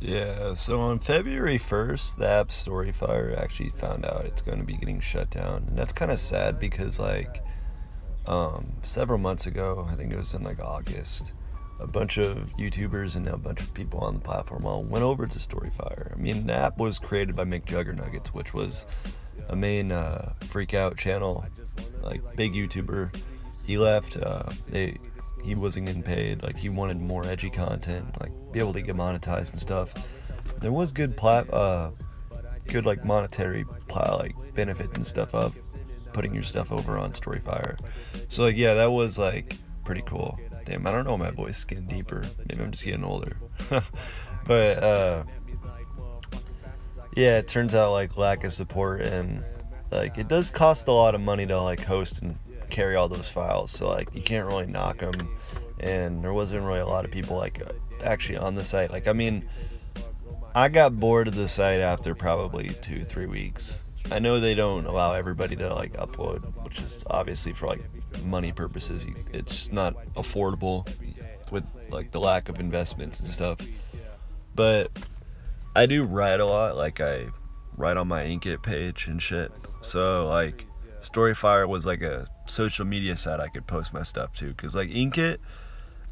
Yeah, so on February 1st, the app Storyfire actually found out it's going to be getting shut down. And that's kind of sad because, like, um, several months ago, I think it was in like August, a bunch of YouTubers and now a bunch of people on the platform all went over to Storyfire. I mean, the app was created by McJuggernuggets, which was a main uh, freak out channel, like big YouTuber. He left. Uh, they he wasn't getting paid. Like he wanted more edgy content, like be able to get monetized and stuff. There was good plat, uh, good like monetary plat, like benefits and stuff of putting your stuff over on Storyfire. So like yeah, that was like pretty cool. Damn, I don't know. My voice is getting deeper. Maybe I'm just getting older. but uh, yeah, it turns out like lack of support and like it does cost a lot of money to like host and carry all those files. So like you can't really knock them. And there wasn't really a lot of people like actually on the site. Like I mean, I got bored of the site after probably two three weeks. I know they don't allow everybody to like upload, which is obviously for like money purposes. It's not affordable with like the lack of investments and stuff. But I do write a lot. Like I write on my Inkitt page and shit. So like Storyfire was like a social media site I could post my stuff to. Cause like Inkitt,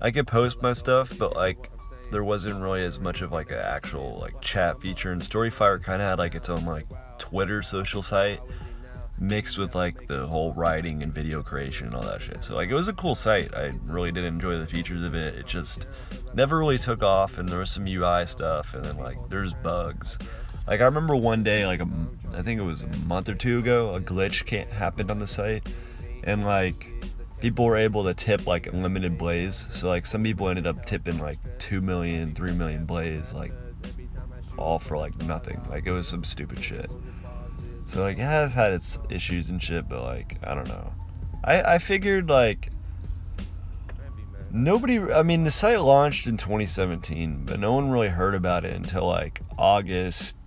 I could post my stuff, but like there wasn't really as much of like an actual like chat feature. And Storyfire kind of had like its own like Twitter social site mixed with like the whole writing and video creation and all that shit. So like it was a cool site. I really did enjoy the features of it. It just never really took off and there was some UI stuff and then like there's bugs. Like I remember one day, like a, I think it was a month or two ago, a glitch can't happened on the site, and like people were able to tip like unlimited blaze. So like some people ended up tipping like two million, three million blaze, like all for like nothing. Like it was some stupid shit. So like it has had its issues and shit, but like I don't know. I I figured like nobody i mean the site launched in 2017 but no one really heard about it until like august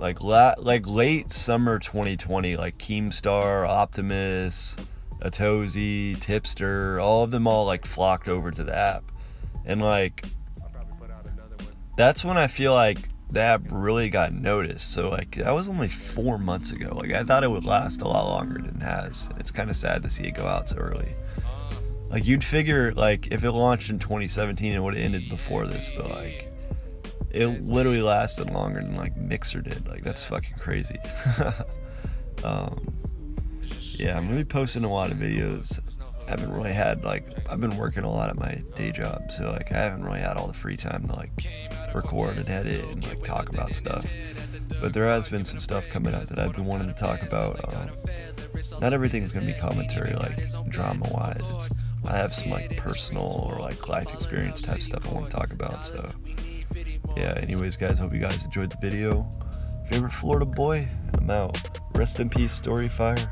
like la- like late summer 2020 like keemstar optimus atozy tipster all of them all like flocked over to the app. And like that's when i feel like the app really got noticed. So like that was only four months ago. Like i thought it would last a lot longer than it has. It's kind of sad to see it go out so early. Like you'd figure like if it launched in 2017 it would have ended before this but like it literally lasted longer than like Mixer did. Like that's fucking crazy. um, yeah, I'm gonna be posting a lot of videos. I haven't really had like I've been working a lot at my day job, so like I haven't really had all the free time to like record and edit and like talk about stuff. But there has been some stuff coming out that I've been wanting to talk about. Um, not everything's gonna be commentary like drama wise. It's I have some like personal or like life experience type stuff I want to talk about. So yeah, anyways, guys, hope you guys enjoyed the video. Favorite Florida boy, I'm out. Rest in peace, Storyfire.